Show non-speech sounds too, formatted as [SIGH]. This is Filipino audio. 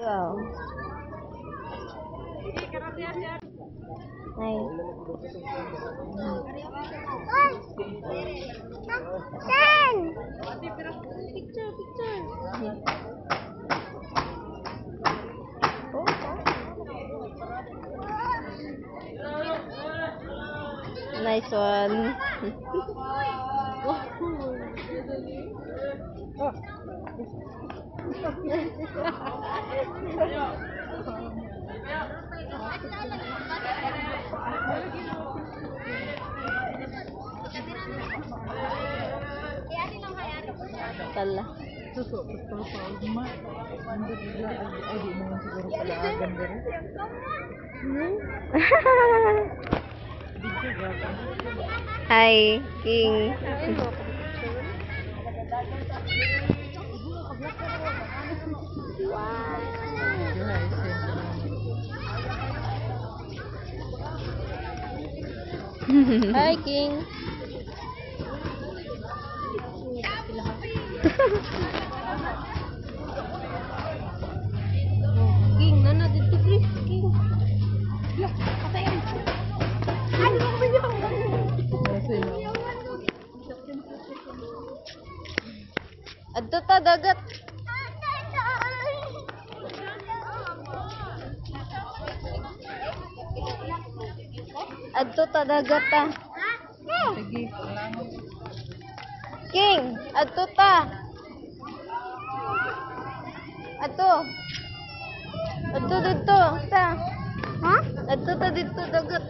Wow. Ay. Sen! Picture, picture. Nice one. Pala. [LAUGHS] Tala. Susu. Hai, King. Naman. [LAUGHS] Hi, King. King, nana dito, please. King. Kasi, Adto ta dagat. Adto ta dagat ta. King, adto ta. Adto. Adto dito, ta. Ha? Adto ta dito dagat.